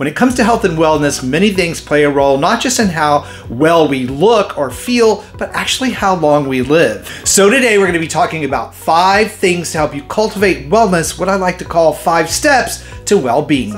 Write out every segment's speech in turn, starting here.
When it comes to health and wellness, many things play a role, not just in how well we look or feel, but actually how long we live. So today we're going to be talking about five things to help you cultivate wellness, what I like to call five steps to well-being.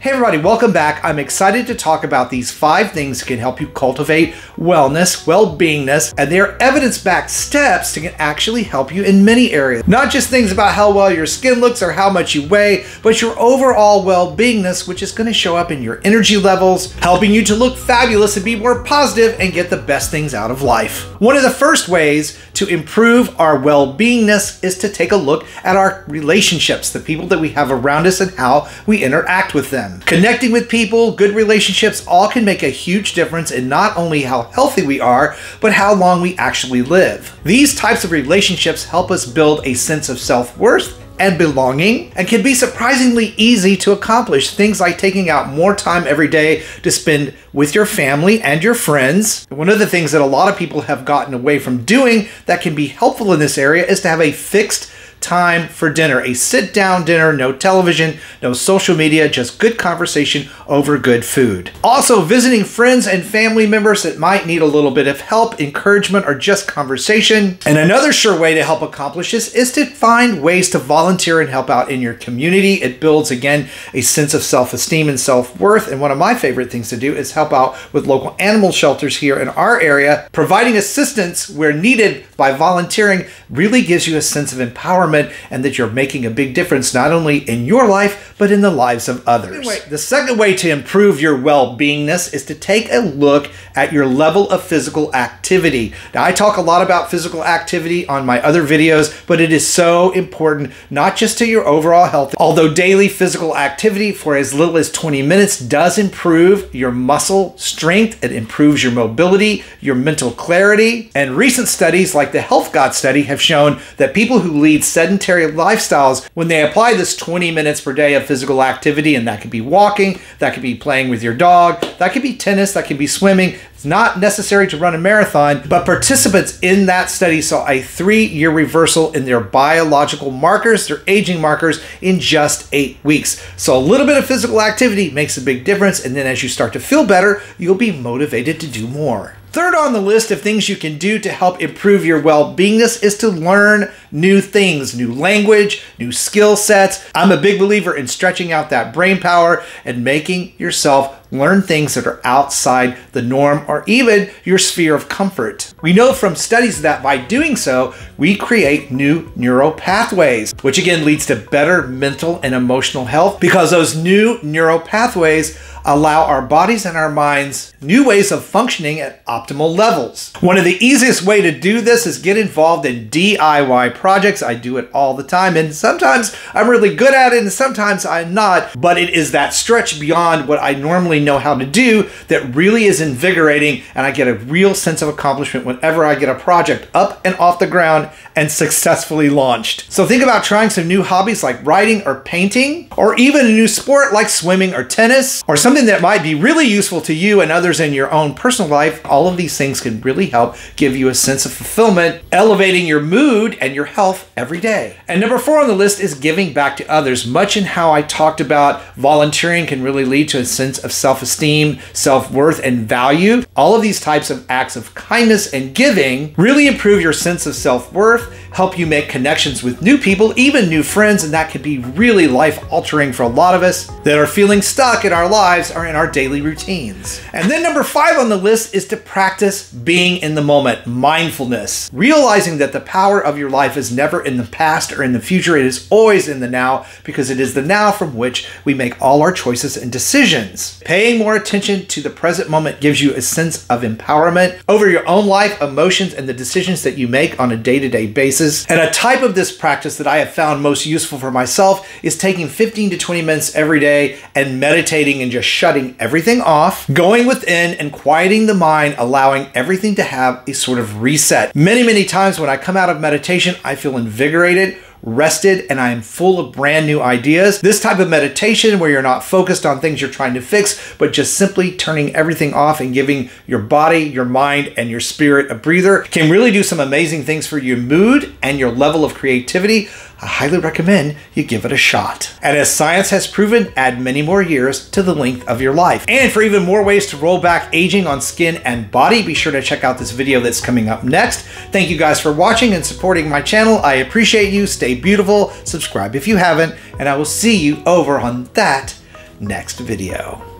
Hey everybody, welcome back. I'm excited to talk about these five things that can help you cultivate wellness, well-beingness, and they're evidence-backed steps that can actually help you in many areas. Not just things about how well your skin looks or how much you weigh, but your overall well-beingness, which is going to show up in your energy levels, helping you to look fabulous and be more positive and get the best things out of life. One of the first ways to improve our well-beingness is to take a look at our relationships, the people that we have around us and how we interact with them. Connecting with people, good relationships, all can make a huge difference in not only how healthy we are, but how long we actually live. These types of relationships help us build a sense of self-worth and belonging and can be surprisingly easy to accomplish. Things like taking out more time every day to spend with your family and your friends. One of the things that a lot of people have gotten away from doing that can be helpful in this area is to have a fixed time for dinner. A sit down dinner, no television, no social media, just good conversation over good food. Also, visiting friends and family members that might need a little bit of help, encouragement, or just conversation. And another sure way to help accomplish this is to find ways to volunteer and help out in your community. It builds, again, a sense of self esteem and self worth. And one of my favorite things to do is help out with local animal shelters here in our area. Providing assistance where needed by volunteering really gives you a sense of empowerment and that you're making a big difference not only in your life, but in the lives of others. The second way to improve your well beingness is to take a look at your level of physical activity. Now, I talk a lot about physical activity on my other videos, but it is so important not just to your overall health, although daily physical activity for as little as 20 minutes does improve your muscle strength, it improves your mobility, your mental clarity, and recent studies like the Health God study have shown that people who lead sedentary lifestyles, when they apply this 20 minutes per day of physical activity, and that could be walking, that could be playing with your dog, that could be tennis, that could be swimming. It's not necessary to run a marathon, but participants in that study saw a three year reversal in their biological markers, their aging markers, in just eight weeks. So a little bit of physical activity makes a big difference. And then as you start to feel better, you'll be motivated to do more. Third on the list of things you can do to help improve your well beingness is to learn new things, new language, new skill sets. I'm a big believer in stretching out that brain power and making yourself learn things that are outside the norm or even your sphere of comfort. We know from studies that by doing so, we create new neural pathways, which again leads to better mental and emotional health because those new neural pathways allow our bodies and our minds new ways of functioning at optimal levels. One of the easiest way to do this is get involved in DIY projects. I do it all the time and sometimes I'm really good at it and sometimes I'm not, but it is that stretch beyond what I normally know how to do that really is invigorating and I get a real sense of accomplishment whenever I get a project up and off the ground and successfully launched. So think about trying some new hobbies like writing or painting or even a new sport like swimming or tennis or something that might be really useful to you and others in your own personal life, all of these things can really help give you a sense of fulfillment, elevating your mood and your health every day. And number four on the list is giving back to others. Much in how I talked about volunteering can really lead to a sense of self esteem, self worth, and value. All of these types of acts of kindness and giving really improve your sense of self worth help you make connections with new people, even new friends, and that can be really life altering for a lot of us that are feeling stuck in our lives or in our daily routines. And then number five on the list is to practice being in the moment, mindfulness, realizing that the power of your life is never in the past or in the future, it is always in the now because it is the now from which we make all our choices and decisions. Paying more attention to the present moment gives you a sense of empowerment over your own life, emotions, and the decisions that you make on a day to day basis and a type of this practice that I have found most useful for myself is taking 15 to 20 minutes every day and meditating and just shutting everything off, going within and quieting the mind, allowing everything to have a sort of reset. Many, many times when I come out of meditation, I feel invigorated rested and I am full of brand new ideas. This type of meditation where you're not focused on things you're trying to fix, but just simply turning everything off and giving your body, your mind, and your spirit a breather can really do some amazing things for your mood and your level of creativity. I highly recommend you give it a shot. And as science has proven, add many more years to the length of your life. And for even more ways to roll back aging on skin and body, be sure to check out this video that's coming up next. Thank you guys for watching and supporting my channel. I appreciate you. Stay beautiful. Subscribe if you haven't, and I will see you over on that next video.